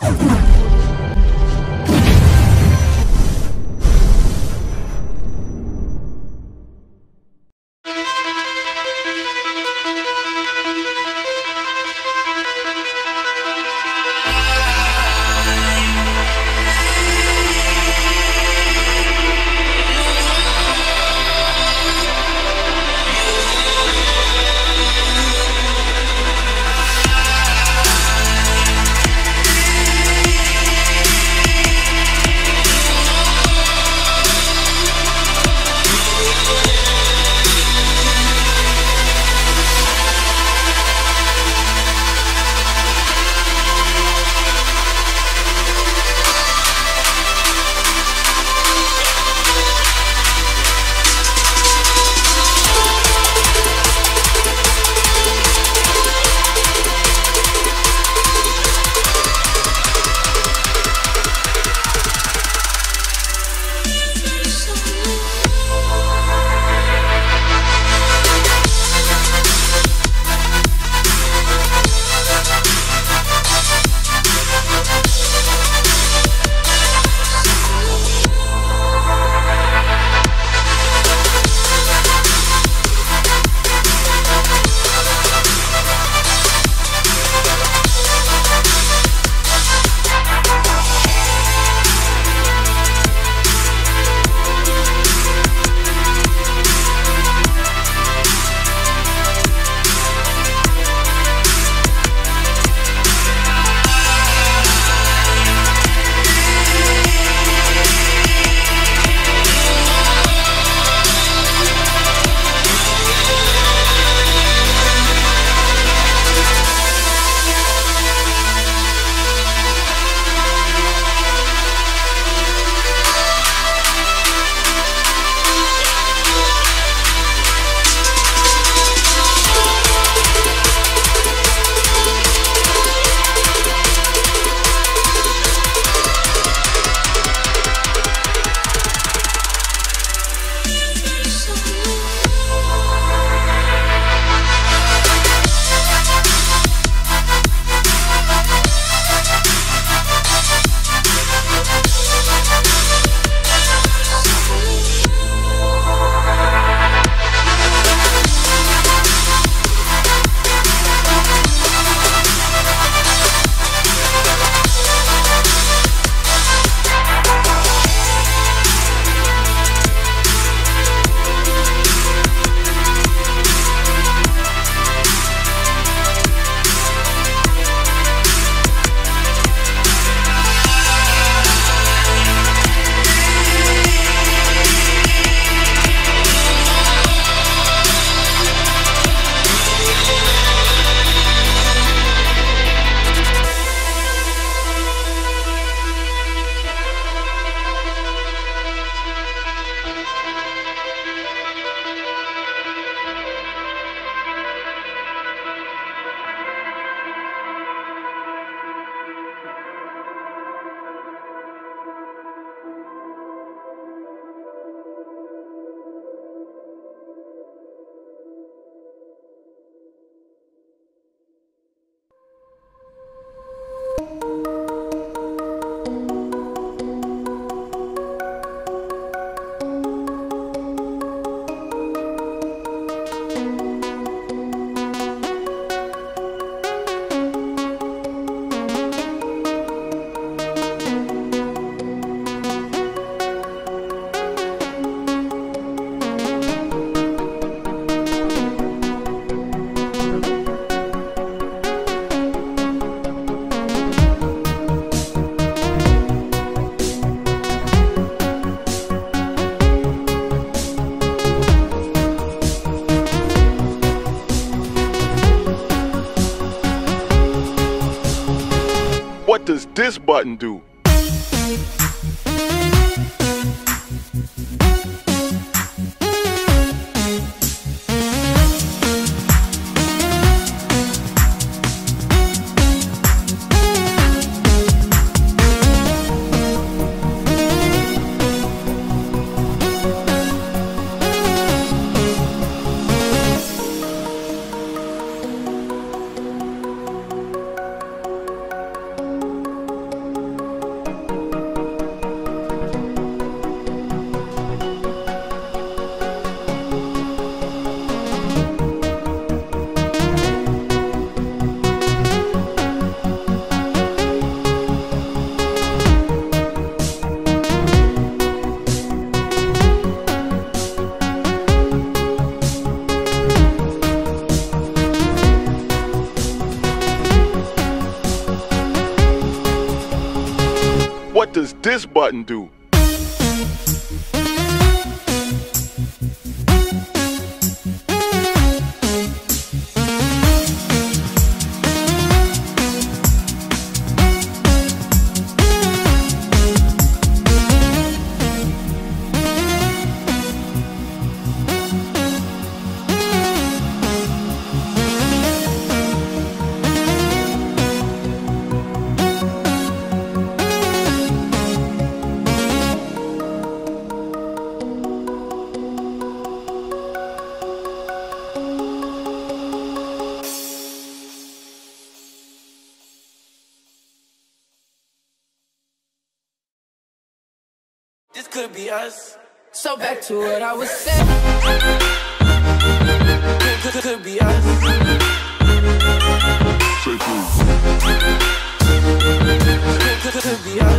What this button do? This button do? Could be us. So back to what I was saying. Could, could, could be us. Could, could, could be us.